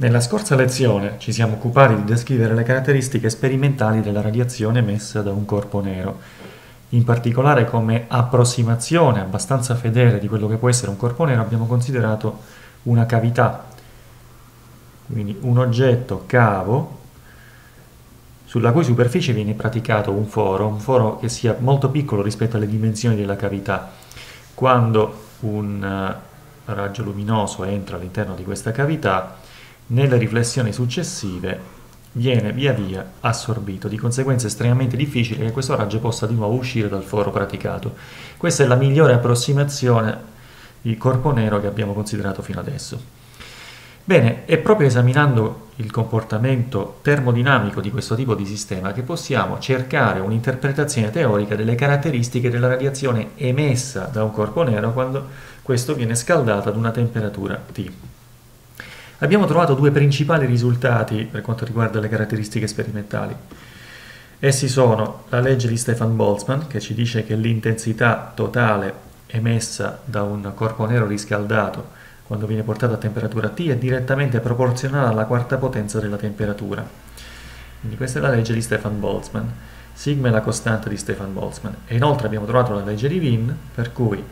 Nella scorsa lezione ci siamo occupati di descrivere le caratteristiche sperimentali della radiazione emessa da un corpo nero, in particolare come approssimazione abbastanza fedele di quello che può essere un corpo nero abbiamo considerato una cavità, quindi un oggetto cavo sulla cui superficie viene praticato un foro, un foro che sia molto piccolo rispetto alle dimensioni della cavità. Quando un eh, raggio luminoso entra all'interno di questa cavità, nelle riflessioni successive viene via via assorbito, di conseguenza è estremamente difficile che questo raggio possa di nuovo uscire dal foro praticato. Questa è la migliore approssimazione di corpo nero che abbiamo considerato fino adesso. Bene, è proprio esaminando il comportamento termodinamico di questo tipo di sistema che possiamo cercare un'interpretazione teorica delle caratteristiche della radiazione emessa da un corpo nero quando questo viene scaldato ad una temperatura T. Abbiamo trovato due principali risultati per quanto riguarda le caratteristiche sperimentali. Essi sono la legge di Stefan Boltzmann, che ci dice che l'intensità totale emessa da un corpo nero riscaldato quando viene portato a temperatura T è direttamente proporzionale alla quarta potenza della temperatura. Quindi questa è la legge di Stefan Boltzmann. Sigma è la costante di Stefan Boltzmann. E inoltre abbiamo trovato la legge di Wien, per cui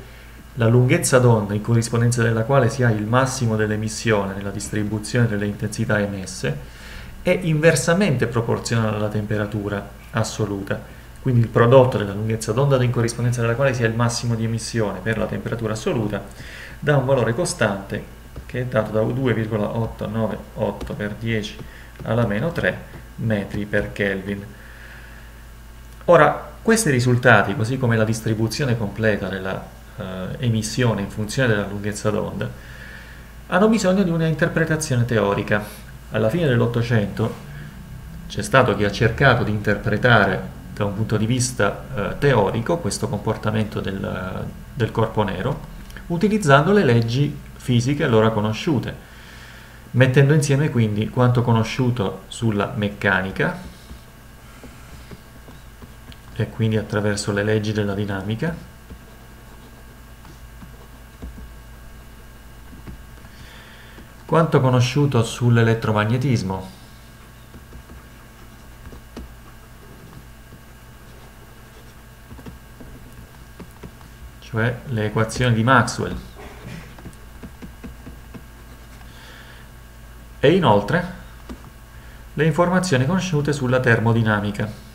la lunghezza d'onda in corrispondenza della quale si ha il massimo dell'emissione nella distribuzione delle intensità emesse è inversamente proporzionale alla temperatura assoluta. Quindi il prodotto della lunghezza d'onda in corrispondenza della quale si ha il massimo di emissione per la temperatura assoluta dà un valore costante che è dato da 2,898 per 10 alla meno 3 metri per Kelvin. Ora, questi risultati, così come la distribuzione completa della eh, emissione in funzione della lunghezza d'onda, hanno bisogno di una interpretazione teorica. Alla fine dell'Ottocento c'è stato chi ha cercato di interpretare da un punto di vista eh, teorico questo comportamento del, del corpo nero, utilizzando le leggi fisiche allora conosciute, mettendo insieme quindi quanto conosciuto sulla meccanica e quindi attraverso le leggi della dinamica Quanto conosciuto sull'elettromagnetismo? Cioè le equazioni di Maxwell. E inoltre le informazioni conosciute sulla termodinamica.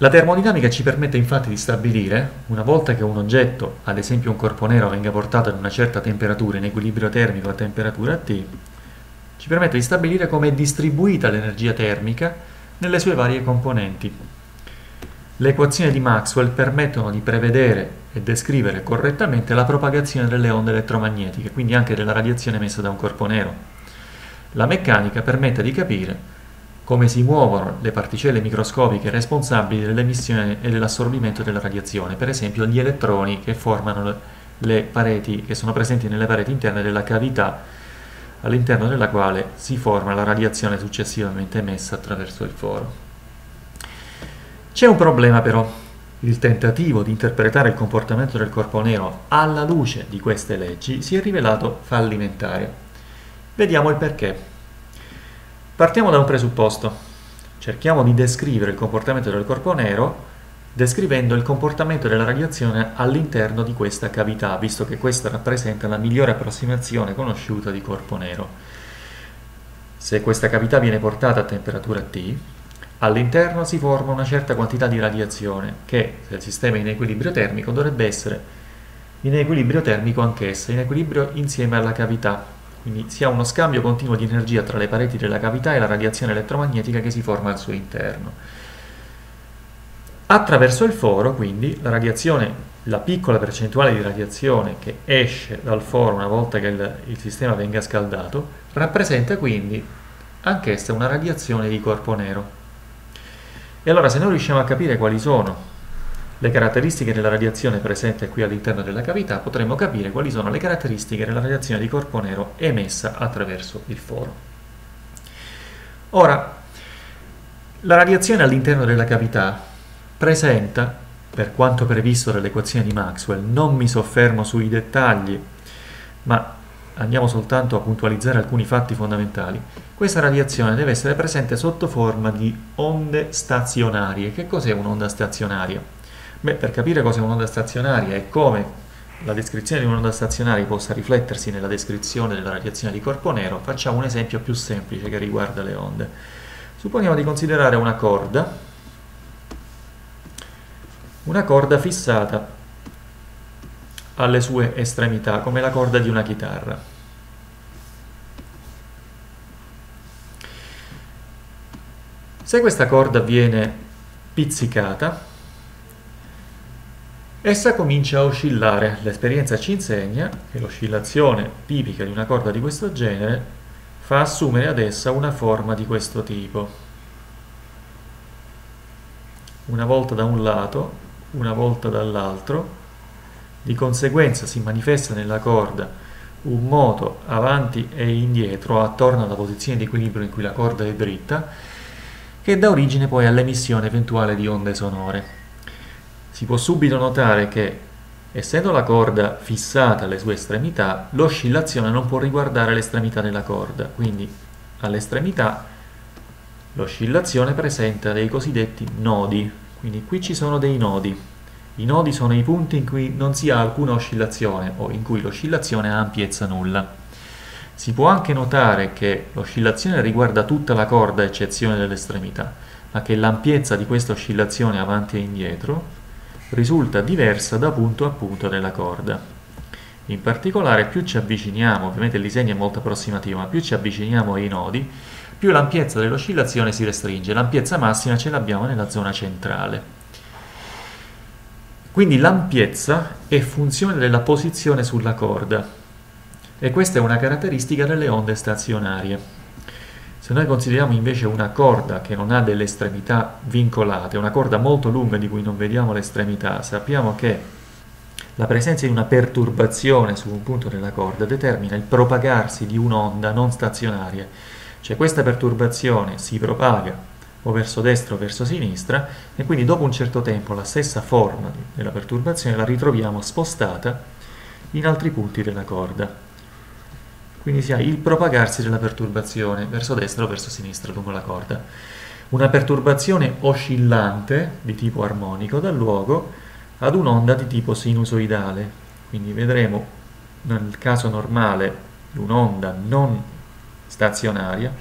La termodinamica ci permette infatti di stabilire, una volta che un oggetto, ad esempio un corpo nero, venga portato ad una certa temperatura in equilibrio termico a temperatura T, ci permette di stabilire come è distribuita l'energia termica nelle sue varie componenti. Le equazioni di Maxwell permettono di prevedere e descrivere correttamente la propagazione delle onde elettromagnetiche, quindi anche della radiazione emessa da un corpo nero. La meccanica permette di capire come si muovono le particelle microscopiche responsabili dell'emissione e dell'assorbimento della radiazione, per esempio gli elettroni che formano le pareti, che sono presenti nelle pareti interne della cavità all'interno della quale si forma la radiazione successivamente emessa attraverso il foro. C'è un problema però, il tentativo di interpretare il comportamento del corpo nero alla luce di queste leggi si è rivelato fallimentare. Vediamo il perché. Partiamo da un presupposto. Cerchiamo di descrivere il comportamento del corpo nero descrivendo il comportamento della radiazione all'interno di questa cavità, visto che questa rappresenta la migliore approssimazione conosciuta di corpo nero. Se questa cavità viene portata a temperatura T, all'interno si forma una certa quantità di radiazione che, se il sistema è in equilibrio termico, dovrebbe essere in equilibrio termico anch'essa, in equilibrio insieme alla cavità. Quindi si ha uno scambio continuo di energia tra le pareti della cavità e la radiazione elettromagnetica che si forma al suo interno. Attraverso il foro, quindi, la radiazione, la piccola percentuale di radiazione che esce dal foro una volta che il, il sistema venga scaldato, rappresenta quindi anch'essa una radiazione di corpo nero. E allora se noi riusciamo a capire quali sono le caratteristiche della radiazione presente qui all'interno della cavità, potremo capire quali sono le caratteristiche della radiazione di corpo nero emessa attraverso il foro. Ora, la radiazione all'interno della cavità presenta per quanto previsto dall'equazione di Maxwell. Non mi soffermo sui dettagli, ma andiamo soltanto a puntualizzare alcuni fatti fondamentali. Questa radiazione deve essere presente sotto forma di onde stazionarie. Che cos'è un'onda stazionaria? Beh, per capire cos'è un'onda stazionaria e come la descrizione di un'onda stazionaria possa riflettersi nella descrizione della radiazione di corpo nero, facciamo un esempio più semplice che riguarda le onde. Supponiamo di considerare una corda, una corda fissata alle sue estremità, come la corda di una chitarra. Se questa corda viene pizzicata, essa comincia a oscillare. L'esperienza ci insegna che l'oscillazione tipica di una corda di questo genere fa assumere ad essa una forma di questo tipo. Una volta da un lato, una volta dall'altro, di conseguenza si manifesta nella corda un moto avanti e indietro attorno alla posizione di equilibrio in cui la corda è dritta, che dà origine poi all'emissione eventuale di onde sonore si può subito notare che essendo la corda fissata alle sue estremità, l'oscillazione non può riguardare l'estremità della corda, quindi all'estremità l'oscillazione presenta dei cosiddetti nodi, quindi qui ci sono dei nodi. I nodi sono i punti in cui non si ha alcuna oscillazione o in cui l'oscillazione ha ampiezza nulla. Si può anche notare che l'oscillazione riguarda tutta la corda a eccezione dell'estremità, ma che l'ampiezza di questa oscillazione avanti e indietro risulta diversa da punto a punto della corda. In particolare più ci avviciniamo, ovviamente il disegno è molto approssimativo, ma più ci avviciniamo ai nodi, più l'ampiezza dell'oscillazione si restringe. L'ampiezza massima ce l'abbiamo nella zona centrale. Quindi l'ampiezza è funzione della posizione sulla corda e questa è una caratteristica delle onde stazionarie. Se noi consideriamo invece una corda che non ha delle estremità vincolate, una corda molto lunga di cui non vediamo le estremità, sappiamo che la presenza di una perturbazione su un punto della corda determina il propagarsi di un'onda non stazionaria, cioè questa perturbazione si propaga o verso destra o verso sinistra e quindi dopo un certo tempo la stessa forma della perturbazione la ritroviamo spostata in altri punti della corda. Quindi si ha il propagarsi della perturbazione verso destra o verso sinistra lungo la corda. Una perturbazione oscillante di tipo armonico dà luogo ad un'onda di tipo sinusoidale. Quindi vedremo nel caso normale un'onda non stazionaria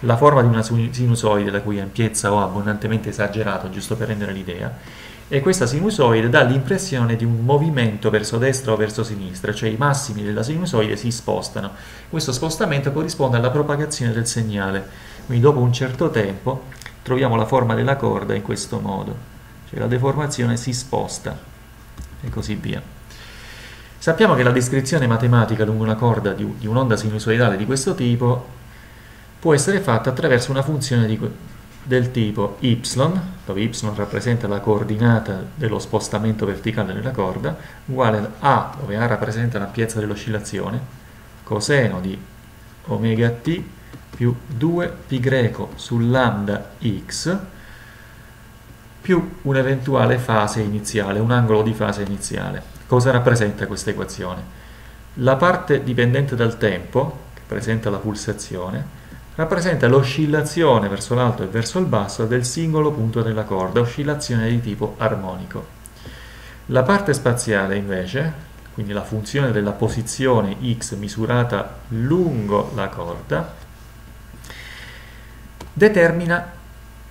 la forma di una sinusoide la cui ampiezza ho abbondantemente esagerato, giusto per rendere l'idea, e questa sinusoide dà l'impressione di un movimento verso destra o verso sinistra, cioè i massimi della sinusoide si spostano. Questo spostamento corrisponde alla propagazione del segnale, quindi dopo un certo tempo troviamo la forma della corda in questo modo, cioè la deformazione si sposta e così via. Sappiamo che la descrizione matematica lungo una corda di, un'onda sinusoidale di questo tipo può essere fatta attraverso una funzione di, del tipo y, dove y rappresenta la coordinata dello spostamento verticale della corda, uguale a, dove a rappresenta l'ampiezza dell'oscillazione, coseno di omega t più 2π su lambda x più un'eventuale fase iniziale, un angolo di fase iniziale. Cosa rappresenta questa equazione? La parte dipendente dal tempo, che presenta la pulsazione, rappresenta l'oscillazione verso l'alto e verso il basso del singolo punto della corda, oscillazione di tipo armonico. La parte spaziale invece, quindi la funzione della posizione x misurata lungo la corda, determina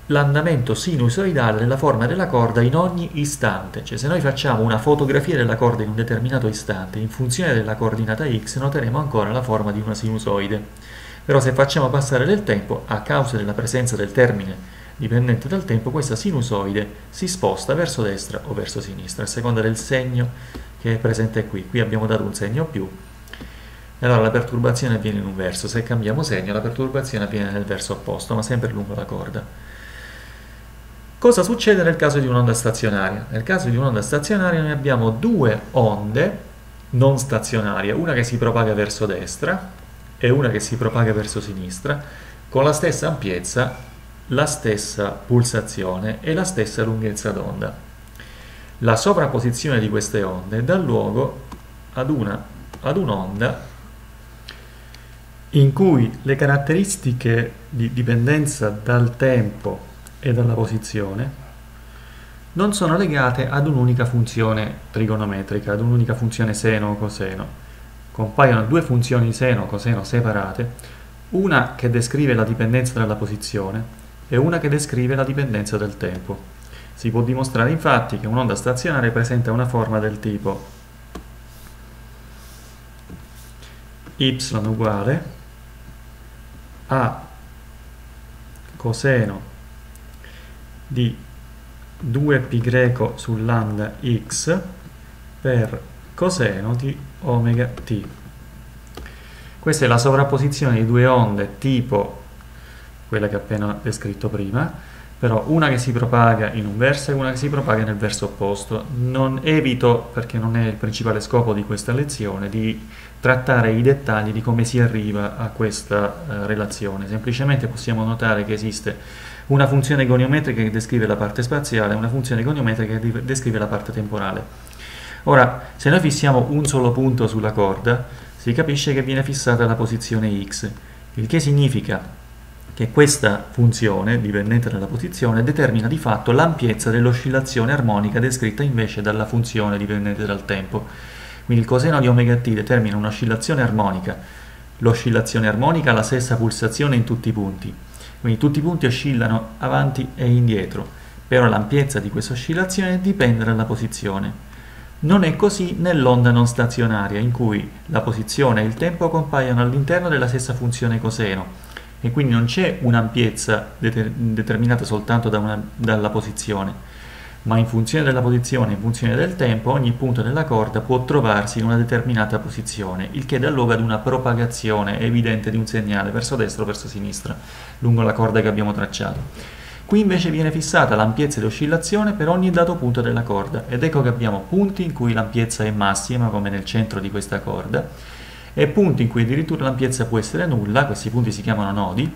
l'andamento sinusoidale della forma della corda in ogni istante. Cioè se noi facciamo una fotografia della corda in un determinato istante, in funzione della coordinata x, noteremo ancora la forma di una sinusoide. Però se facciamo passare del tempo, a causa della presenza del termine dipendente dal tempo, questa sinusoide si sposta verso destra o verso sinistra, a seconda del segno che è presente qui. Qui abbiamo dato un segno più, e allora la perturbazione avviene in un verso. Se cambiamo segno, la perturbazione avviene nel verso opposto, ma sempre lungo la corda. Cosa succede nel caso di un'onda stazionaria? Nel caso di un'onda stazionaria noi abbiamo due onde non stazionarie, una che si propaga verso destra e una che si propaga verso sinistra con la stessa ampiezza, la stessa pulsazione e la stessa lunghezza d'onda. la sovrapposizione di queste onde dà luogo ad, un'onda in cui le caratteristiche di dipendenza dal tempo e dalla posizione non sono legate ad un'unica funzione trigonometrica, ad un'unica funzione seno o coseno. Compaiono due funzioni seno coseno separate, una che descrive la dipendenza dalla posizione e una che descrive la dipendenza del tempo. Si può dimostrare infatti che un'onda stazionaria presenta una forma del tipo y uguale a coseno di 2π greco su lambda x per coseno di omega t. Questa è la sovrapposizione di due onde tipo quella che ho appena descritto prima, però una che si propaga in un verso e una che si propaga nel verso opposto. Non evito, perché non è il principale scopo di questa lezione, di trattare i dettagli di come si arriva a questa uh, relazione. Semplicemente possiamo notare che esiste una funzione goniometrica che descrive la parte spaziale e una funzione goniometrica che descrive la parte temporale. Ora, se noi fissiamo un solo punto sulla corda, si capisce che viene fissata la posizione x, il che significa che questa funzione, dipendente dalla posizione, determina di fatto l'ampiezza dell'oscillazione armonica descritta invece dalla funzione dipendente dal tempo. Quindi il coseno di omega t determina un'oscillazione armonica. L'oscillazione armonica ha la stessa pulsazione in tutti i punti. Quindi tutti i punti oscillano avanti e indietro, però l'ampiezza di questa oscillazione dipende dalla posizione. Non è così nell'onda non stazionaria, in cui la posizione e il tempo compaiono all'interno della stessa funzione coseno, e quindi non c'è un'ampiezza deter- determinata soltanto da una, dalla posizione, ma in funzione della posizione, in funzione del tempo, ogni punto della corda può trovarsi in una determinata posizione, il che dà luogo ad una propagazione evidente di un segnale verso destra o verso sinistra, lungo la corda che abbiamo tracciato. Qui invece viene fissata l'ampiezza di oscillazione per ogni dato punto della corda, ed ecco che abbiamo punti in cui l'ampiezza è massima, come nel centro di questa corda, e punti in cui addirittura l'ampiezza può essere nulla, questi punti si chiamano nodi,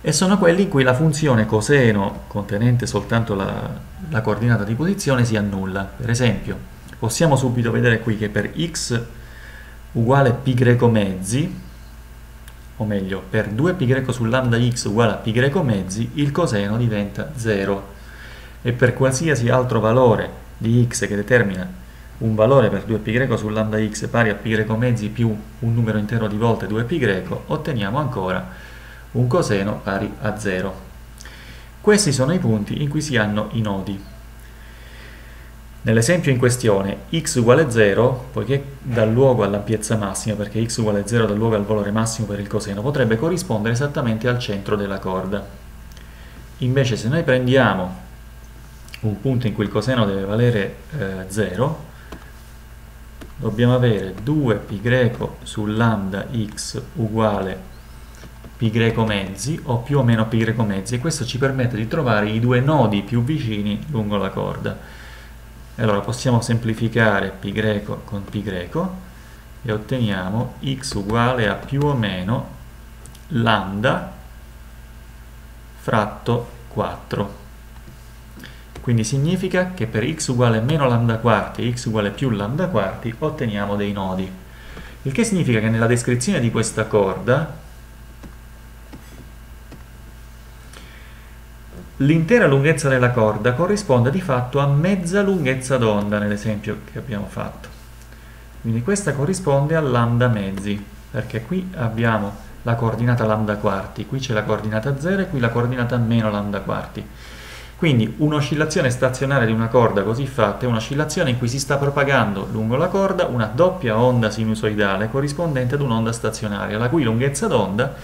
e sono quelli in cui la funzione coseno contenente soltanto la, la coordinata di posizione si annulla. Per esempio, possiamo subito vedere qui che per x uguale pi greco mezzi, o meglio, per 2π greco su lambda x uguale a pi greco mezzi, il coseno diventa 0. E per qualsiasi altro valore di x che determina un valore per 2π greco su lambda x pari a π greco mezzi più un numero intero di volte 2π greco, otteniamo ancora un coseno pari a 0. Questi sono i punti in cui si hanno i nodi. Nell'esempio in questione x uguale 0, poiché dà luogo all'ampiezza massima, perché x uguale 0 dà luogo al valore massimo per il coseno, potrebbe corrispondere esattamente al centro della corda. Invece se noi prendiamo un punto in cui il coseno deve valere eh, 0, dobbiamo avere 2π greco su lambda x uguale π greco mezzi o più o meno π greco mezzi e questo ci permette di trovare i due nodi più vicini lungo la corda. Allora possiamo semplificare π greco con π greco e otteniamo x uguale a più o meno lambda fratto 4. Quindi significa che per x uguale meno lambda quarti e x uguale più lambda quarti otteniamo dei nodi. Il che significa che nella descrizione di questa corda l'intera lunghezza della corda corrisponde di fatto a mezza lunghezza d'onda nell'esempio che abbiamo fatto. Quindi questa corrisponde a lambda mezzi, perché qui abbiamo la coordinata lambda quarti, qui c'è la coordinata 0 e qui la coordinata meno lambda quarti. Quindi un'oscillazione stazionaria di una corda così fatta è un'oscillazione in cui si sta propagando lungo la corda una doppia onda sinusoidale corrispondente ad un'onda stazionaria, la cui lunghezza d'onda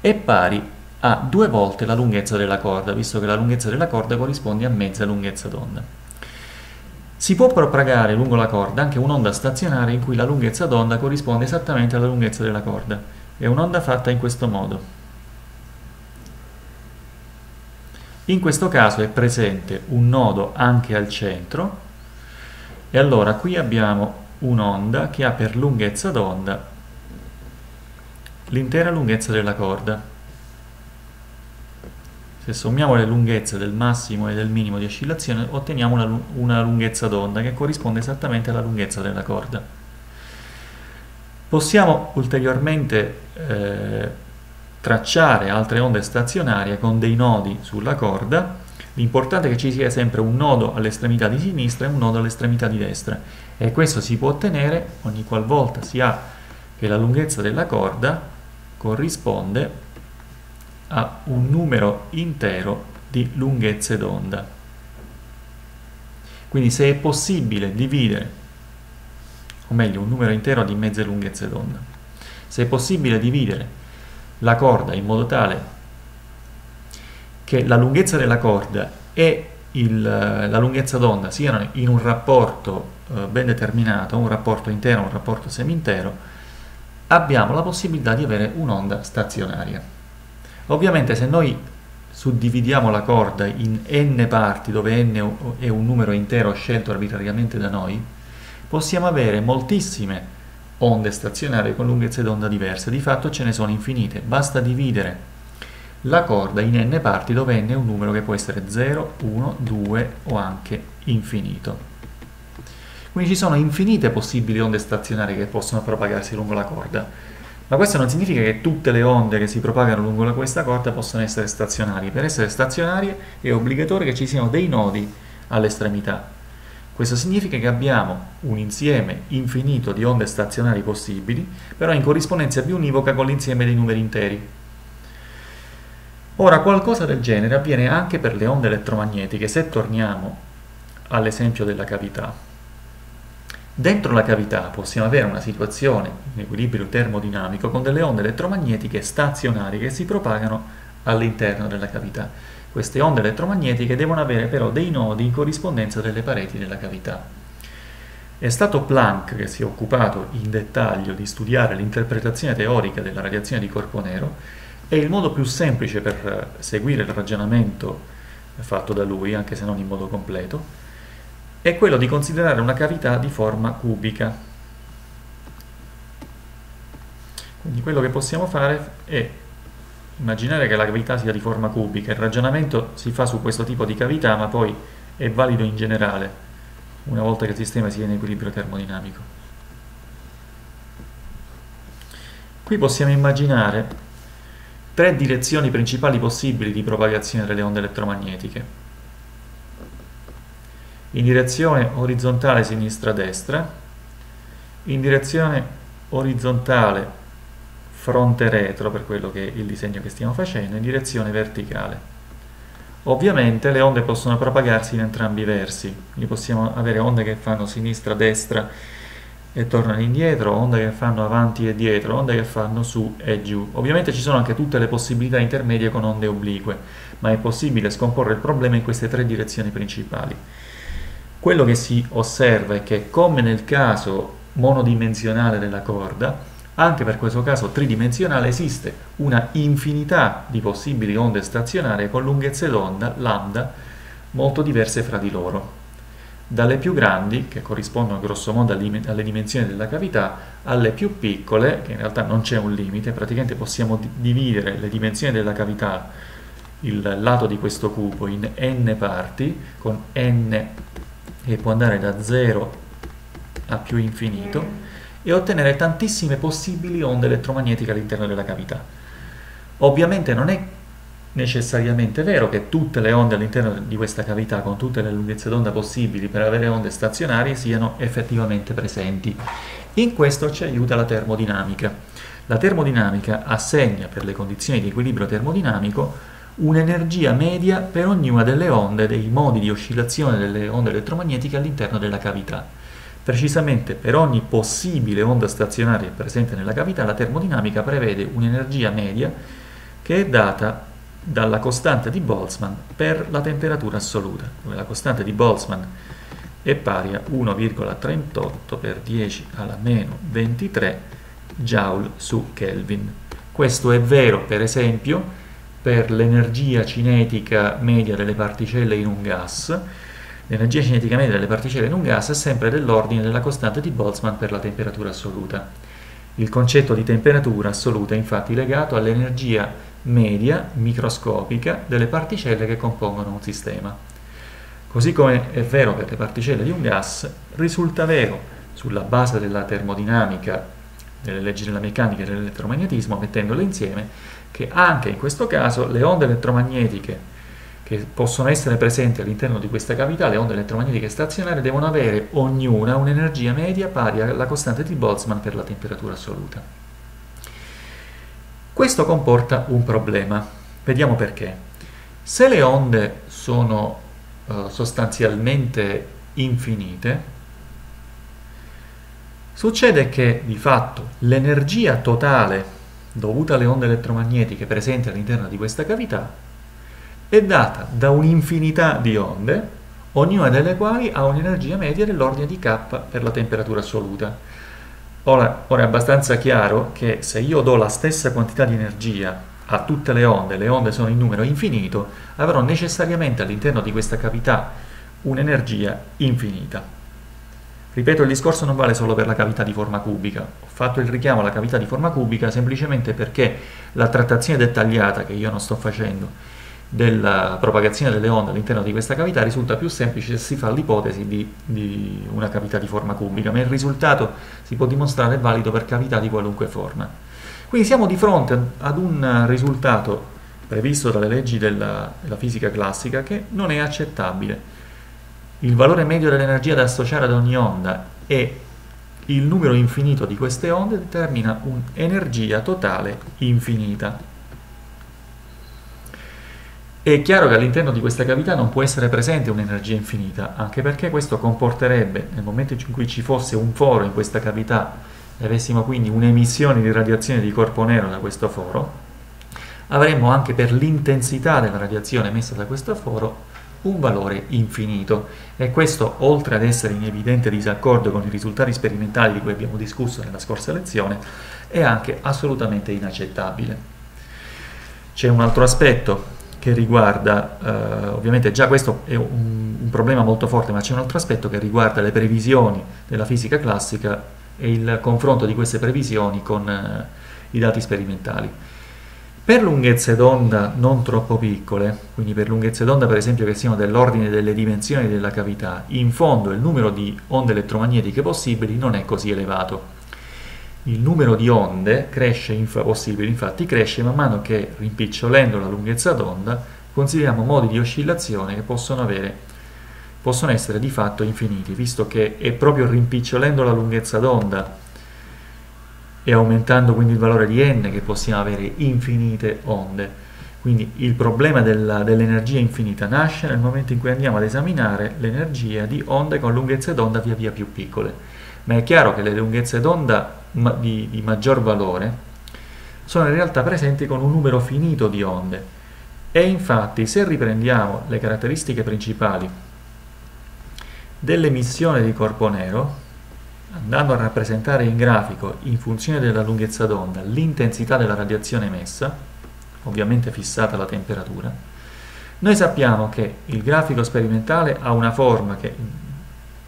è pari a due volte la lunghezza della corda, visto che la lunghezza della corda corrisponde a mezza lunghezza d'onda. Si può propagare lungo la corda anche un'onda stazionaria in cui la lunghezza d'onda corrisponde esattamente alla lunghezza della corda. È un'onda fatta in questo modo. In questo caso è presente un nodo anche al centro e allora qui abbiamo un'onda che ha per lunghezza d'onda l'intera lunghezza della corda. Se sommiamo le lunghezze del massimo e del minimo di oscillazione otteniamo una, una lunghezza d'onda che corrisponde esattamente alla lunghezza della corda. Possiamo ulteriormente eh, tracciare altre onde stazionarie con dei nodi sulla corda. L'importante è che ci sia sempre un nodo all'estremità di sinistra e un nodo all'estremità di destra e questo si può ottenere ogni qualvolta si ha che la lunghezza della corda corrisponde a un numero intero di lunghezze d'onda. Quindi se è possibile dividere, o meglio un numero intero di mezze lunghezze d'onda, se è possibile dividere la corda in modo tale che la lunghezza della corda e il, la lunghezza d'onda siano in un rapporto eh, ben determinato, un rapporto intero, un rapporto semi-intero, abbiamo la possibilità di avere un'onda stazionaria. Ovviamente se noi suddividiamo la corda in n parti dove n è un numero intero scelto arbitrariamente da noi, possiamo avere moltissime onde stazionarie con lunghezze d'onda diverse, di fatto ce ne sono infinite, basta dividere la corda in n parti dove n è un numero che può essere 0, 1, 2 o anche infinito. Quindi ci sono infinite possibili onde stazionarie che possono propagarsi lungo la corda, ma questo non significa che tutte le onde che si propagano lungo questa corda possono essere stazionarie. Per essere stazionarie è obbligatorio che ci siano dei nodi all'estremità, questo significa che abbiamo un insieme infinito di onde stazionarie possibili, però in corrispondenza più univoca con l'insieme dei numeri interi. Ora, qualcosa del genere avviene anche per le onde elettromagnetiche, se torniamo all'esempio della cavità. Dentro la cavità possiamo avere una situazione in equilibrio termodinamico con delle onde elettromagnetiche stazionarie che si propagano all'interno della cavità. Queste onde elettromagnetiche devono avere però dei nodi in corrispondenza delle pareti della cavità. È stato Planck che si è occupato in dettaglio di studiare l'interpretazione teorica della radiazione di corpo nero e il modo più semplice per seguire il ragionamento fatto da lui, anche se non in modo completo, è quello di considerare una cavità di forma cubica. Quindi quello che possiamo fare è immaginare che la cavità sia di forma cubica, il ragionamento si fa su questo tipo di cavità, ma poi è valido in generale, una volta che il sistema sia in equilibrio termodinamico. Qui possiamo immaginare tre direzioni principali possibili di propagazione delle onde elettromagnetiche. In direzione orizzontale sinistra-destra, in direzione orizzontale fronte-retro per quello che è il disegno che stiamo facendo, in direzione verticale. Ovviamente le onde possono propagarsi in entrambi i versi, quindi possiamo avere onde che fanno sinistra-destra e tornano indietro, onde che fanno avanti e dietro, onde che fanno su e giù. Ovviamente ci sono anche tutte le possibilità intermedie con onde oblique, ma è possibile scomporre il problema in queste tre direzioni principali. Quello che si osserva è che, come nel caso monodimensionale della corda, anche per questo caso tridimensionale esiste una infinità di possibili onde stazionarie con lunghezze d'onda, lambda, molto diverse fra di loro. Dalle più grandi, che corrispondono grosso modo alle dimensioni della cavità, alle più piccole, che in realtà non c'è un limite, praticamente possiamo dividere le dimensioni della cavità, il lato di questo cubo, in n parti, con n che può andare da 0 a più infinito, e ottenere tantissime possibili onde elettromagnetiche all'interno della cavità. Ovviamente non è necessariamente vero che tutte le onde all'interno di questa cavità con tutte le lunghezze d'onda possibili per avere onde stazionarie siano effettivamente presenti. In questo ci aiuta la termodinamica. La termodinamica assegna per le condizioni di equilibrio termodinamico un'energia media per ognuna delle onde, dei modi di oscillazione delle onde elettromagnetiche all'interno della cavità. Precisamente per ogni possibile onda stazionaria presente nella cavità, la termodinamica prevede un'energia media che è data dalla costante di Boltzmann per la temperatura assoluta, dove la costante di Boltzmann è pari a 1,38 per 10 alla meno 23 joule su Kelvin. Questo è vero, per esempio, per l'energia cinetica media delle particelle in un gas, L'energia cinetica media delle particelle in un gas è sempre dell'ordine della costante di Boltzmann per la temperatura assoluta. Il concetto di temperatura assoluta è infatti legato all'energia media, microscopica, delle particelle che compongono un sistema. Così come è vero per le particelle di un gas, risulta vero sulla base della termodinamica, delle leggi della meccanica e dell'elettromagnetismo, mettendole insieme, che anche in questo caso le onde elettromagnetiche che possono essere presenti all'interno di questa cavità, le onde elettromagnetiche stazionarie, devono avere ognuna un'energia media pari alla costante di Boltzmann per la temperatura assoluta. Questo comporta un problema. Vediamo perché. Se le onde sono uh, sostanzialmente infinite, succede che di fatto l'energia totale dovuta alle onde elettromagnetiche presenti all'interno di questa cavità è data da un'infinità di onde, ognuna delle quali ha un'energia media dell'ordine di K per la temperatura assoluta. Ora, ora, è abbastanza chiaro che se io do la stessa quantità di energia a tutte le onde, le onde sono in numero infinito, avrò necessariamente all'interno di questa cavità un'energia infinita. Ripeto, il discorso non vale solo per la cavità di forma cubica. Ho fatto il richiamo alla cavità di forma cubica semplicemente perché la trattazione dettagliata che io non sto facendo della propagazione delle onde all'interno di questa cavità risulta più semplice se si fa l'ipotesi di, di, una cavità di forma cubica, ma il risultato si può dimostrare valido per cavità di qualunque forma. Quindi siamo di fronte ad un risultato previsto dalle leggi della, della fisica classica che non è accettabile. Il valore medio dell'energia da associare ad ogni onda e il numero infinito di queste onde determina un'energia totale infinita. È chiaro che all'interno di questa cavità non può essere presente un'energia infinita, anche perché questo comporterebbe, nel momento in cui ci fosse un foro in questa cavità e avessimo quindi un'emissione di radiazione di corpo nero da questo foro, avremmo anche per l'intensità della radiazione emessa da questo foro un valore infinito e questo oltre ad essere in evidente disaccordo con i risultati sperimentali di cui abbiamo discusso nella scorsa lezione è anche assolutamente inaccettabile. C'è un altro aspetto che riguarda, eh, ovviamente già questo è un, un, problema molto forte, ma c'è un altro aspetto che riguarda le previsioni della fisica classica e il confronto di queste previsioni con eh, i dati sperimentali. Per lunghezze d'onda non troppo piccole, quindi per lunghezze d'onda per esempio che siano dell'ordine delle dimensioni della cavità, in fondo il numero di onde elettromagnetiche possibili non è così elevato. Il numero di onde cresce inf- possibili, infatti cresce man mano che rimpicciolendo la lunghezza d'onda consideriamo modi di oscillazione che possono, avere, possono essere di fatto infiniti, visto che è proprio rimpicciolendo la lunghezza d'onda e aumentando quindi il valore di n che possiamo avere infinite onde. Quindi il problema dell'energia infinita nasce nel momento in cui andiamo ad esaminare l'energia di onde con lunghezze d'onda via via più piccole. Ma è chiaro che le lunghezze d'onda di, di maggior valore sono in realtà presenti con un numero finito di onde e infatti se riprendiamo le caratteristiche principali dell'emissione di corpo nero andando a rappresentare in grafico in funzione della lunghezza d'onda l'intensità della radiazione emessa ovviamente fissata la temperatura noi sappiamo che il grafico sperimentale ha una forma che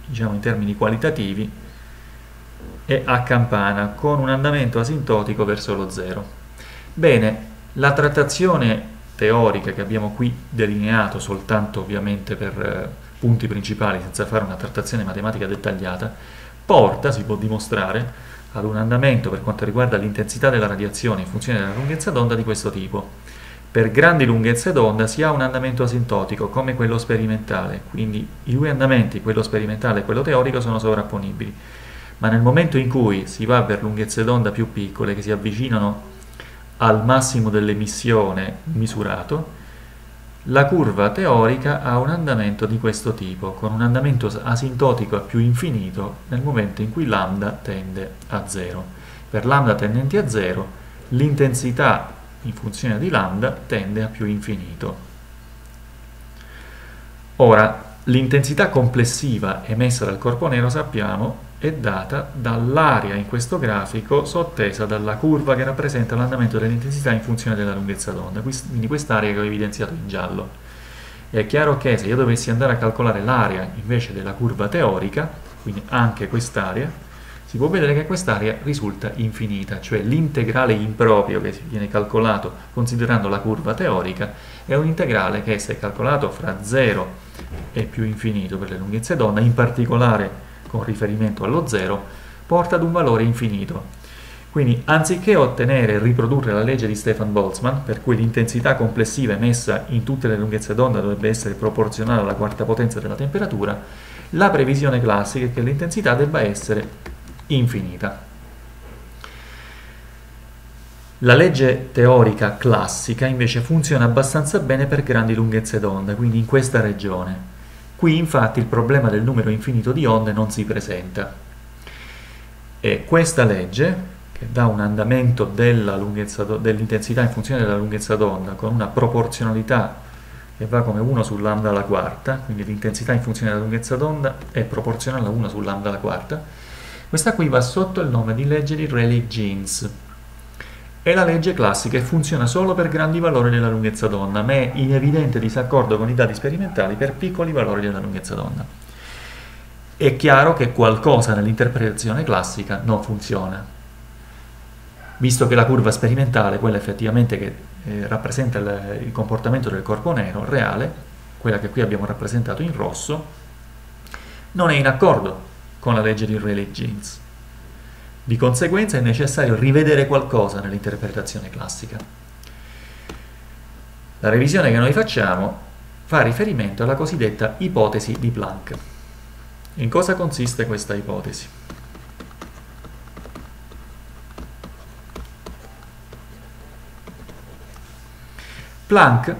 diciamo in termini qualitativi e a campana con un andamento asintotico verso lo zero. Bene, la trattazione teorica che abbiamo qui delineato soltanto ovviamente per eh, punti principali senza fare una trattazione matematica dettagliata porta, si può dimostrare, ad un andamento per quanto riguarda l'intensità della radiazione in funzione della lunghezza d'onda di questo tipo. Per grandi lunghezze d'onda si ha un andamento asintotico come quello sperimentale, quindi i due andamenti, quello sperimentale e quello teorico, sono sovrapponibili ma nel momento in cui si va per lunghezze d'onda più piccole che si avvicinano al massimo dell'emissione misurato, la curva teorica ha un andamento di questo tipo, con un andamento asintotico a più infinito nel momento in cui lambda tende a zero. Per lambda tendenti a zero, l'intensità in funzione di lambda tende a più infinito. Ora, l'intensità complessiva emessa dal corpo nero sappiamo è data dall'area in questo grafico sottesa dalla curva che rappresenta l'andamento dell'intensità in funzione della lunghezza d'onda, quindi quest'area che ho evidenziato in giallo. È chiaro che se io dovessi andare a calcolare l'area invece della curva teorica, quindi anche quest'area, si può vedere che quest'area risulta infinita, cioè l'integrale improprio che viene calcolato considerando la curva teorica è un integrale che se calcolato fra 0 e più infinito per le lunghezze d'onda, in particolare con riferimento allo 0, porta ad un valore infinito. Quindi anziché ottenere e riprodurre la legge di Stefan Boltzmann, per cui l'intensità complessiva emessa in tutte le lunghezze d'onda dovrebbe essere proporzionale alla quarta potenza della temperatura, la previsione classica è che l'intensità debba essere infinita. La legge teorica classica invece funziona abbastanza bene per grandi lunghezze d'onda, quindi in questa regione. Qui infatti il problema del numero infinito di onde non si presenta. E questa legge che dà un andamento dell'intensità in funzione della lunghezza d'onda con una proporzionalità che va come 1 su lambda alla quarta, quindi l'intensità in funzione della lunghezza d'onda è proporzionale a 1 su lambda alla quarta, questa qui va sotto il nome di legge di Rayleigh-Jeans. È la legge classica e funziona solo per grandi valori della lunghezza d'onda, ma è in evidente disaccordo con i dati sperimentali per piccoli valori della lunghezza d'onda. È chiaro che qualcosa nell'interpretazione classica non funziona, visto che la curva sperimentale, quella effettivamente che eh, rappresenta il, il comportamento del corpo nero reale, quella che qui abbiamo rappresentato in rosso, non è in accordo con la legge di Rayleigh-Jeans. Di conseguenza è necessario rivedere qualcosa nell'interpretazione classica. La revisione che noi facciamo fa riferimento alla cosiddetta ipotesi di Planck. In cosa consiste questa ipotesi? Planck,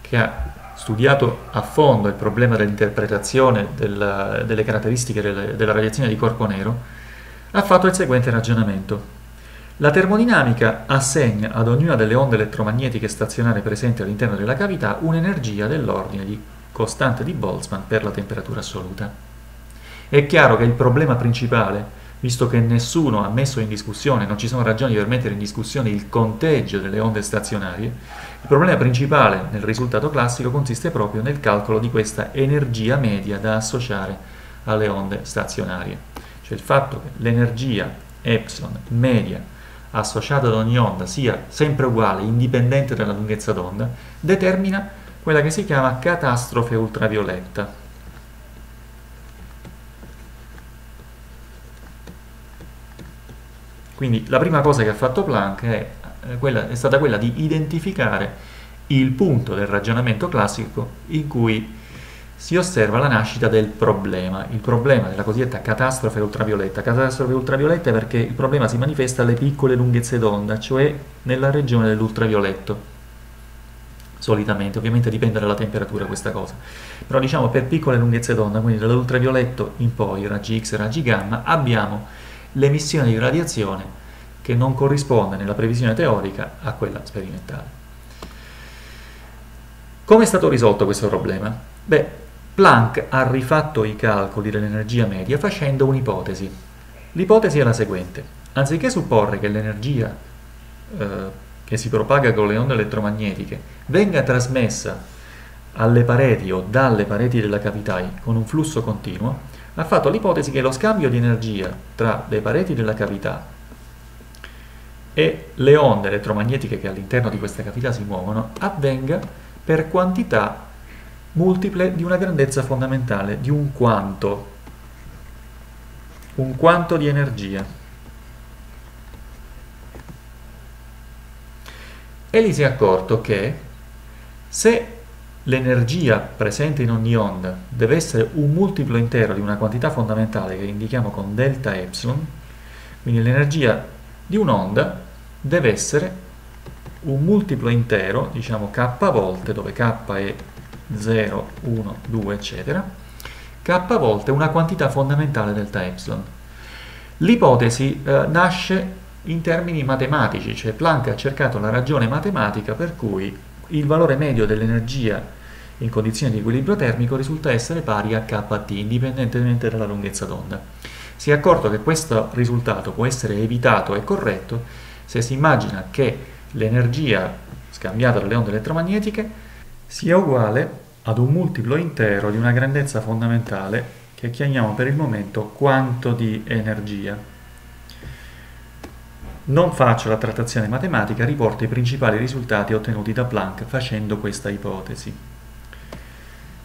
che ha studiato a fondo il problema dell'interpretazione del, delle caratteristiche della radiazione di corpo nero, ha fatto il seguente ragionamento. La termodinamica assegna ad ognuna delle onde elettromagnetiche stazionarie presenti all'interno della cavità un'energia dell'ordine di costante di Boltzmann per la temperatura assoluta. È chiaro che il problema principale visto che nessuno ha messo in discussione, non ci sono ragioni per mettere in discussione il conteggio delle onde stazionarie, il problema principale nel risultato classico consiste proprio nel calcolo di questa energia media da associare alle onde stazionarie, cioè il fatto che l'energia epsilon media associata ad ogni onda sia sempre uguale, indipendente dalla lunghezza d'onda, determina quella che si chiama catastrofe ultravioletta. Quindi la prima cosa che ha fatto Planck è, eh, quella, è stata quella di identificare il punto del ragionamento classico in cui si osserva la nascita del problema, il problema della cosiddetta catastrofe ultravioletta. Catastrofe ultravioletta perché il problema si manifesta alle piccole lunghezze d'onda, cioè nella regione dell'ultravioletto. Solitamente, ovviamente dipende dalla temperatura questa cosa. Però diciamo per piccole lunghezze d'onda, quindi dall'ultravioletto in poi, raggi X e raggi gamma, abbiamo l'emissione di radiazione che non corrisponde nella previsione teorica a quella sperimentale. Come è stato risolto questo problema? Beh, Planck ha rifatto i calcoli dell'energia media facendo un'ipotesi. L'ipotesi è la seguente. Anziché supporre che l'energia eh, che si propaga con le onde elettromagnetiche venga trasmessa alle pareti o dalle pareti della cavità con un flusso continuo, ha fatto l'ipotesi che lo scambio di energia tra le pareti della cavità e le onde elettromagnetiche che all'interno di questa cavità si muovono avvenga per quantità multiple di una grandezza fondamentale, di un quanto, un quanto di energia. E lì si è accorto che se l'energia presente in ogni onda deve essere un multiplo intero di una quantità fondamentale che indichiamo con delta epsilon, quindi l'energia di un'onda deve essere un multiplo intero, diciamo k volte, dove k è 0, 1, 2, eccetera, k volte una quantità fondamentale delta epsilon. L'ipotesi eh, nasce in termini matematici, cioè Planck ha cercato la ragione matematica per cui il valore medio dell'energia in condizioni di equilibrio termico risulta essere pari a kT, indipendentemente dalla lunghezza d'onda. Si è accorto che questo risultato può essere evitato e corretto se si immagina che l'energia scambiata dalle onde elettromagnetiche sia uguale ad un multiplo intero di una grandezza fondamentale che chiamiamo per il momento quanto di energia. Non faccio la trattazione matematica, riporto i principali risultati ottenuti da Planck facendo questa ipotesi.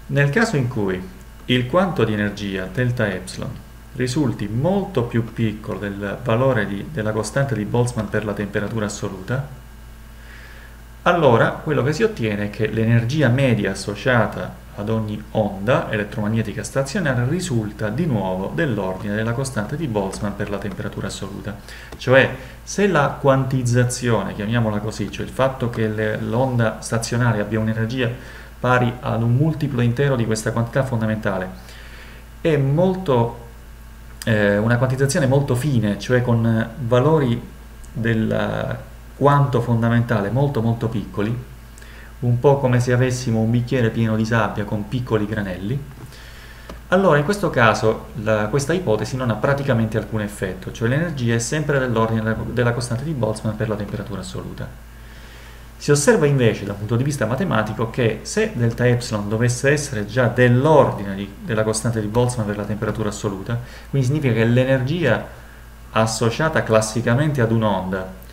Nel caso in cui il quanto di energia delta epsilon risulti molto più piccolo del valore di, della costante di Boltzmann per la temperatura assoluta, allora quello che si ottiene è che l'energia media associata ad ogni onda elettromagnetica stazionaria risulta di nuovo dell'ordine della costante di Boltzmann per la temperatura assoluta. Cioè, se la quantizzazione, chiamiamola così, cioè il fatto che l'onda stazionaria abbia un'energia pari ad un multiplo intero di questa quantità fondamentale, è molto, eh, una quantizzazione molto fine, cioè con valori del quanto fondamentale molto molto piccoli, un po' come se avessimo un bicchiere pieno di sabbia con piccoli granelli, allora in questo caso la, questa ipotesi non ha praticamente alcun effetto, cioè l'energia è sempre dell'ordine della costante di Boltzmann per la temperatura assoluta. Si osserva invece dal punto di vista matematico che se delta epsilon dovesse essere già dell'ordine di, della costante di Boltzmann per la temperatura assoluta, quindi significa che l'energia associata classicamente ad un'onda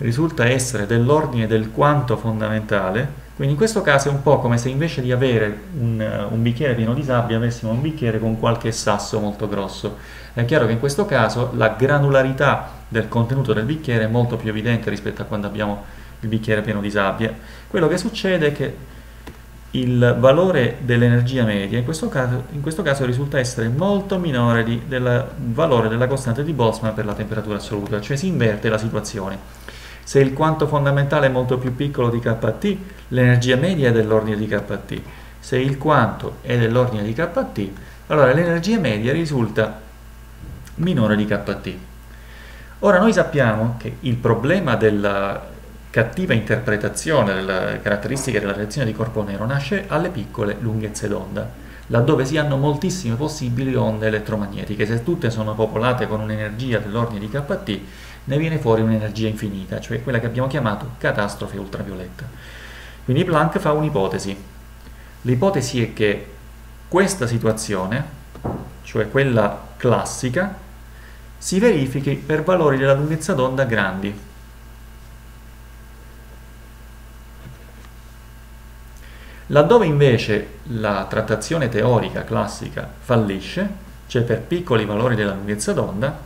risulta essere dell'ordine del quanto fondamentale, quindi in questo caso è un po' come se invece di avere un, un, bicchiere pieno di sabbia avessimo un bicchiere con qualche sasso molto grosso. È chiaro che in questo caso la granularità del contenuto del bicchiere è molto più evidente rispetto a quando abbiamo il bicchiere pieno di sabbia. Quello che succede è che il valore dell'energia media in questo, caso, in questo caso, risulta essere molto minore del valore della costante di Boltzmann per la temperatura assoluta, cioè si inverte la situazione. Se il quanto fondamentale è molto più piccolo di kT, l'energia media è dell'ordine di kT. Se il quanto è dell'ordine di kT, allora l'energia media risulta minore di kT. Ora noi sappiamo che il problema della cattiva interpretazione delle caratteristiche della reazione di corpo nero nasce alle piccole lunghezze d'onda, laddove si hanno moltissime possibili onde elettromagnetiche. Se tutte sono popolate con un'energia dell'ordine di kT, ne viene fuori un'energia infinita, cioè quella che abbiamo chiamato catastrofe ultravioletta. Quindi Planck fa un'ipotesi. L'ipotesi è che questa situazione, cioè quella classica, si verifichi per valori della lunghezza d'onda grandi. Laddove invece la trattazione teorica classica fallisce, cioè per piccoli valori della lunghezza d'onda,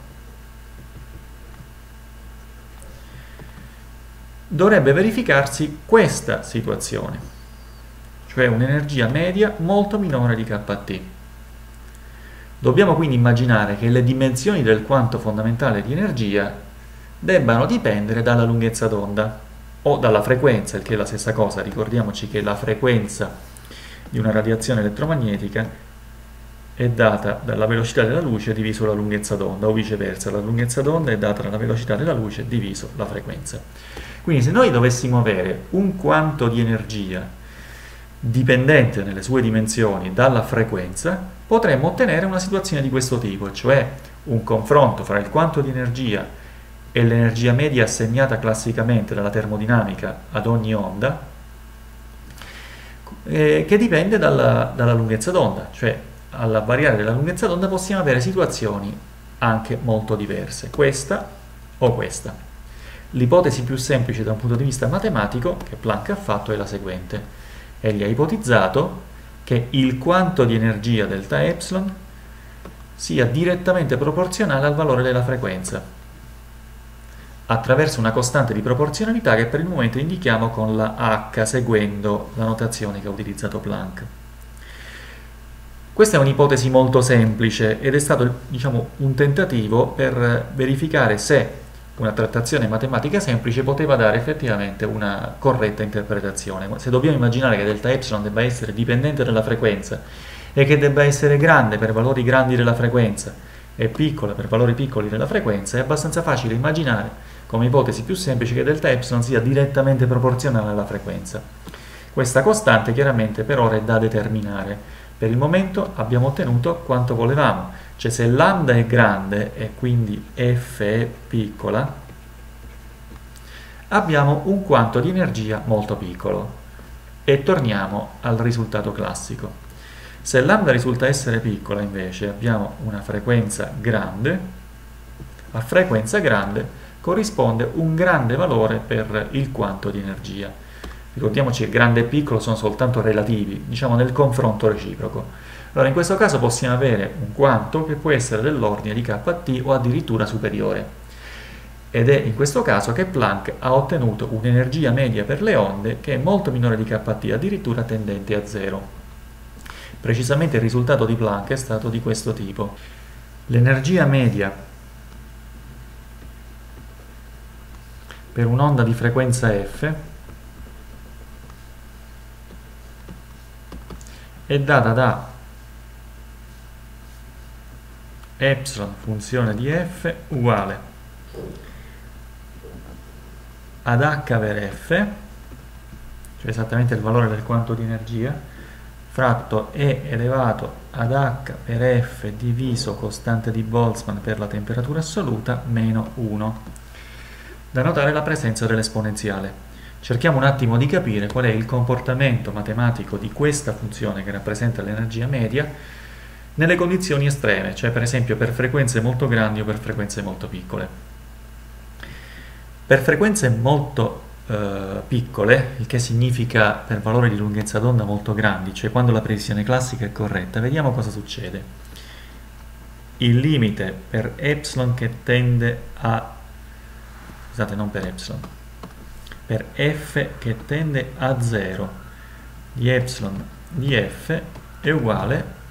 dovrebbe verificarsi questa situazione, cioè un'energia media molto minore di kT. Dobbiamo quindi immaginare che le dimensioni del quanto fondamentale di energia debbano dipendere dalla lunghezza d'onda o dalla frequenza, il che è la stessa cosa. Ricordiamoci che la frequenza di una radiazione elettromagnetica è data dalla velocità della luce diviso la lunghezza d'onda o viceversa, la lunghezza d'onda è data dalla velocità della luce diviso la frequenza. Quindi se noi dovessimo avere un quanto di energia dipendente nelle sue dimensioni dalla frequenza, potremmo ottenere una situazione di questo tipo, cioè un confronto fra il quanto di energia e l'energia media assegnata classicamente dalla termodinamica ad ogni onda, eh, che dipende dalla, dalla lunghezza d'onda, cioè alla variare della lunghezza d'onda possiamo avere situazioni anche molto diverse, questa o questa. L'ipotesi più semplice da un punto di vista matematico che Planck ha fatto è la seguente. Egli ha ipotizzato che il quanto di energia delta epsilon sia direttamente proporzionale al valore della frequenza, attraverso una costante di proporzionalità che per il momento indichiamo con la h seguendo la notazione che ha utilizzato Planck. Questa è un'ipotesi molto semplice ed è stato diciamo, un tentativo per verificare se una trattazione matematica semplice poteva dare effettivamente una corretta interpretazione. Se dobbiamo immaginare che delta epsilon debba essere dipendente dalla frequenza e che debba essere grande per valori grandi della frequenza e piccola per valori piccoli della frequenza, è abbastanza facile immaginare come ipotesi più semplice che delta epsilon sia direttamente proporzionale alla frequenza. Questa costante chiaramente per ora è da determinare. Per il momento abbiamo ottenuto quanto volevamo, cioè se lambda è grande e quindi f è piccola, abbiamo un quanto di energia molto piccolo. E torniamo al risultato classico. Se lambda risulta essere piccola invece abbiamo una frequenza grande, a frequenza grande corrisponde un grande valore per il quanto di energia. Ricordiamoci che grande e piccolo sono soltanto relativi, diciamo nel confronto reciproco. Allora in questo caso possiamo avere un quanto che può essere dell'ordine di kT o addirittura superiore. Ed è in questo caso che Planck ha ottenuto un'energia media per le onde che è molto minore di kT, addirittura tendente a zero. Precisamente il risultato di Planck è stato di questo tipo. L'energia media per un'onda di frequenza f è data da epsilon funzione di f uguale ad h per f, cioè esattamente il valore del quanto di energia, fratto E elevato ad H per F diviso costante di Boltzmann per la temperatura assoluta meno 1. Da notare la presenza dell'esponenziale. Cerchiamo un attimo di capire qual è il comportamento matematico di questa funzione che rappresenta l'energia media nelle condizioni estreme, cioè per esempio per frequenze molto grandi o per frequenze molto piccole. Per frequenze molto eh, piccole, il che significa per valori di lunghezza d'onda molto grandi, cioè quando la previsione classica è corretta, vediamo cosa succede. Il limite per epsilon che tende a... scusate, non per epsilon, per f che tende a 0 di epsilon di f è uguale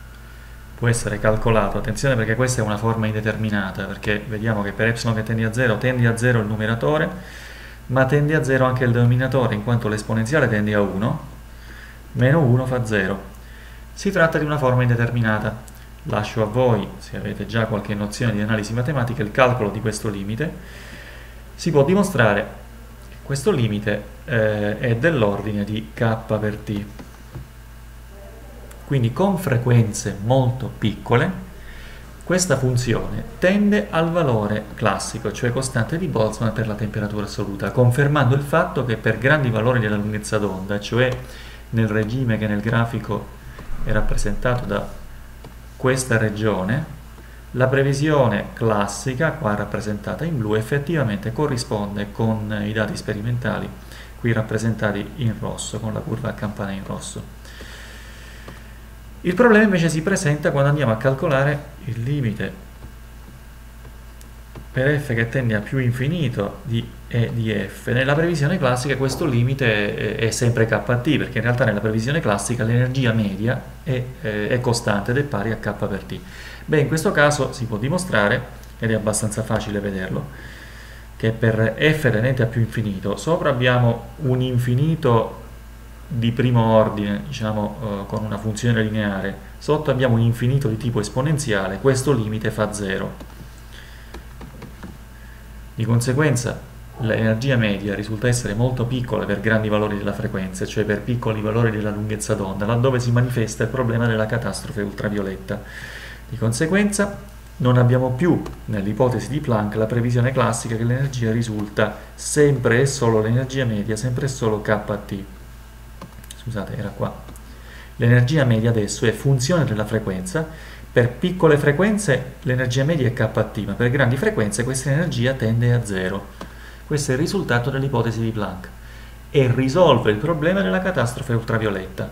può essere calcolato, attenzione perché questa è una forma indeterminata, perché vediamo che per epsilon che tende a 0 tende a 0 il numeratore, ma tende a 0 anche il denominatore in quanto l'esponenziale tende a 1, meno 1 fa 0. Si tratta di una forma indeterminata. Lascio a voi, se avete già qualche nozione di analisi matematica, il calcolo di questo limite. Si può dimostrare che questo limite eh, è dell'ordine di k per t. Quindi con frequenze molto piccole questa funzione tende al valore classico, cioè costante di Boltzmann per la temperatura assoluta, confermando il fatto che per grandi valori della lunghezza d'onda, cioè nel regime che nel grafico è rappresentato da questa regione, la previsione classica, qua rappresentata in blu, effettivamente corrisponde con i dati sperimentali, qui rappresentati in rosso, con la curva a campana in rosso. Il problema invece si presenta quando andiamo a calcolare il limite per f che tende a più infinito di e di f. Nella previsione classica questo limite è sempre kt, perché in realtà nella previsione classica l'energia media è, è, costante ed è pari a k per t. Beh, in questo caso si può dimostrare, ed è abbastanza facile vederlo, che per f tendente a più infinito, sopra abbiamo un infinito di primo ordine, diciamo eh, con una funzione lineare, sotto abbiamo un infinito di tipo esponenziale, questo limite fa 0. Di conseguenza l'energia media risulta essere molto piccola per grandi valori della frequenza, cioè per piccoli valori della lunghezza d'onda, laddove si manifesta il problema della catastrofe ultravioletta. Di conseguenza non abbiamo più, nell'ipotesi di Planck, la previsione classica che l'energia risulta sempre e solo l'energia media, sempre e solo kT scusate era qua. L'energia media adesso è funzione della frequenza per piccole frequenze l'energia media è kT ma per grandi frequenze questa energia tende a zero. Questo è il risultato dell'ipotesi di Planck e risolve il problema della catastrofe ultravioletta.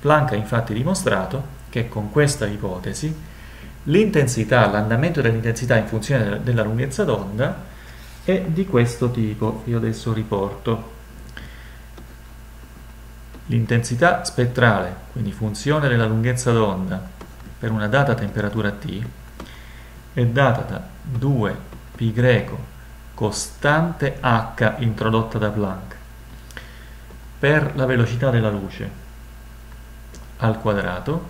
Planck ha infatti dimostrato che con questa ipotesi l'intensità, l'andamento dell'intensità in funzione della lunghezza d'onda è di questo tipo. Io adesso riporto. L'intensità spettrale, quindi funzione della lunghezza d'onda per una data temperatura T, è data da 2π costante h introdotta da Planck per la velocità della luce al quadrato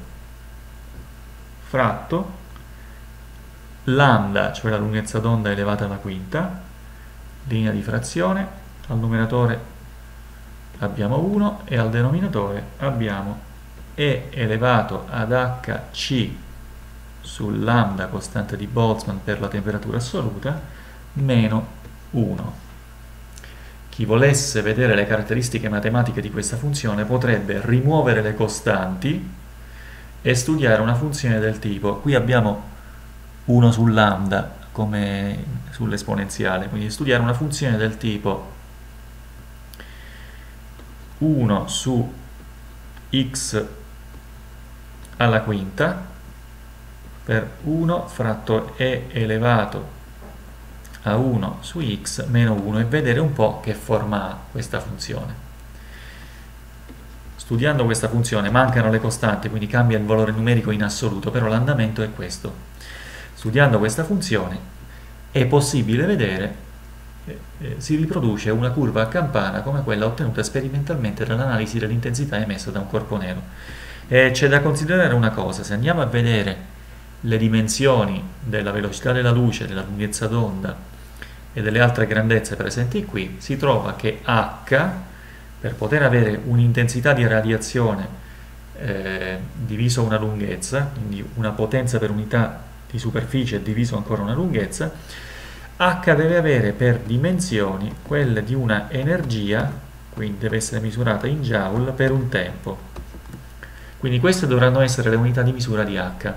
fratto lambda, cioè la lunghezza d'onda elevata alla quinta, linea di frazione, al numeratore abbiamo 1 e al denominatore abbiamo E elevato ad hc sul lambda costante di Boltzmann per la temperatura assoluta meno 1. Chi volesse vedere le caratteristiche matematiche di questa funzione potrebbe rimuovere le costanti è studiare una funzione del tipo, qui abbiamo 1 su lambda come sull'esponenziale, quindi studiare una funzione del tipo 1 su x alla quinta per 1 fratto e elevato a 1 su x meno 1 e vedere un po' che forma ha questa funzione. Studiando questa funzione mancano le costanti, quindi cambia il valore numerico in assoluto, però l'andamento è questo. Studiando questa funzione è possibile vedere eh, eh, si riproduce una curva a campana come quella ottenuta sperimentalmente dall'analisi dell'intensità emessa da un corpo nero. E c'è da considerare una cosa, se andiamo a vedere le dimensioni della velocità della luce, della lunghezza d'onda e delle altre grandezze presenti qui, si trova che h, per poter avere un'intensità di radiazione eh, diviso una lunghezza, quindi una potenza per unità di superficie diviso ancora una lunghezza, H deve avere per dimensioni quelle di una energia, quindi deve essere misurata in joule per un tempo. Quindi queste dovranno essere le unità di misura di H.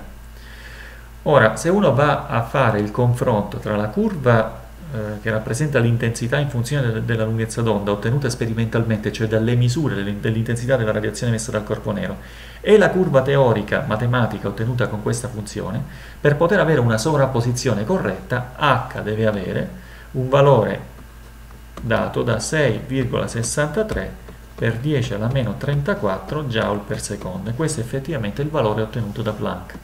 Ora, se uno va a fare il confronto tra la curva eh, che rappresenta l'intensità in funzione de della lunghezza d'onda ottenuta sperimentalmente, cioè dalle misure dell'intensità della radiazione emessa dal corpo nero, e la curva teorica matematica ottenuta con questa funzione, per poter avere una sovrapposizione corretta, h deve avere un valore dato da 6,63 per 10 alla meno 34 joule per secondo. E questo è effettivamente il valore ottenuto da Planck.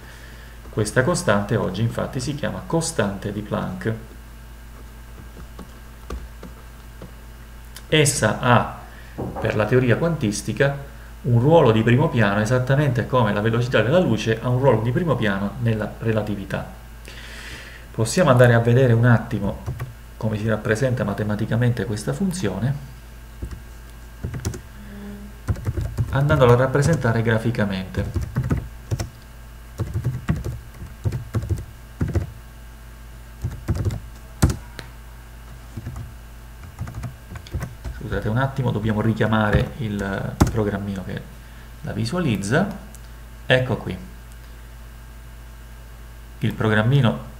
Questa costante oggi infatti si chiama costante di Planck. Essa ha, per la teoria quantistica, un ruolo di primo piano esattamente come la velocità della luce ha un ruolo di primo piano nella relatività. Possiamo andare a vedere un attimo come si rappresenta matematicamente questa funzione andandola a rappresentare graficamente. scusate un attimo, dobbiamo richiamare il programmino che la visualizza. Ecco qui. Il programmino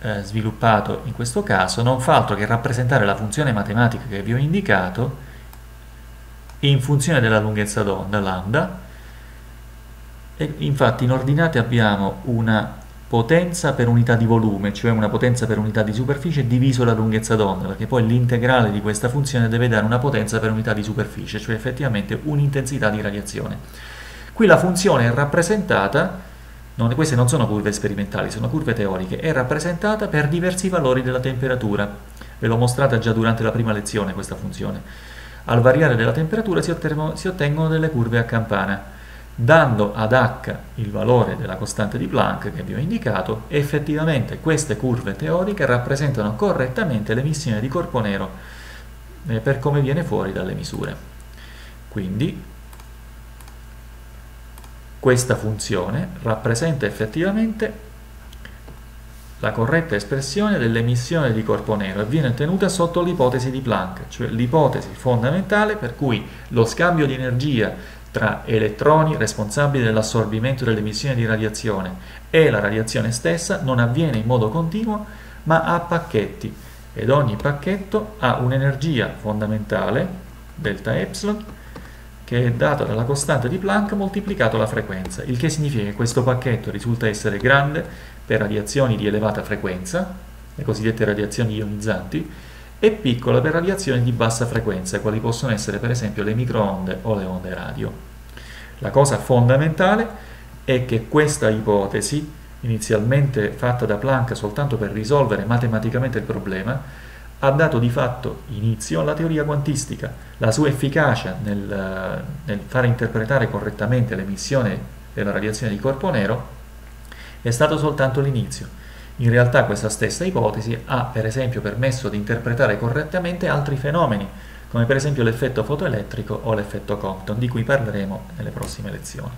eh, sviluppato in questo caso non fa altro che rappresentare la funzione matematica che vi ho indicato in funzione della lunghezza d'onda, lambda. E infatti in ordinate abbiamo una potenza per unità di volume, cioè una potenza per unità di superficie diviso la lunghezza d'onda, perché poi l'integrale di questa funzione deve dare una potenza per unità di superficie, cioè effettivamente un'intensità di radiazione. Qui la funzione è rappresentata, non, queste non sono curve sperimentali, sono curve teoriche, è rappresentata per diversi valori della temperatura. Ve l'ho mostrata già durante la prima lezione questa funzione. Al variare della temperatura si si ottengono delle curve a campana dando ad h il valore della costante di Planck che vi ho indicato, effettivamente queste curve teoriche rappresentano correttamente l'emissione di corpo nero eh, per come viene fuori dalle misure. Quindi questa funzione rappresenta effettivamente la corretta espressione dell'emissione di corpo nero viene tenuta sotto l'ipotesi di Planck, cioè l'ipotesi fondamentale per cui lo scambio di energia tra elettroni responsabili dell'assorbimento dell'emissione di radiazione e la radiazione stessa non avviene in modo continuo ma a pacchetti. Ed ogni pacchetto ha un'energia fondamentale, delta epsilon, che è data dalla costante di Planck moltiplicato la frequenza, il che significa che questo pacchetto risulta essere grande per radiazioni di elevata frequenza, le cosiddette radiazioni ionizzanti, e piccola per radiazioni di bassa frequenza, quali possono essere per esempio le microonde o le onde radio. La cosa fondamentale è che questa ipotesi, inizialmente fatta da Planck soltanto per risolvere matematicamente il problema, ha dato di fatto inizio alla teoria quantistica. La sua efficacia nel, nel fare interpretare correttamente l'emissione della radiazione di corpo nero è stato soltanto l'inizio. In realtà questa stessa ipotesi ha per esempio permesso di interpretare correttamente altri fenomeni, come per esempio l'effetto fotoelettrico o l'effetto Compton, di cui parleremo nelle prossime lezioni.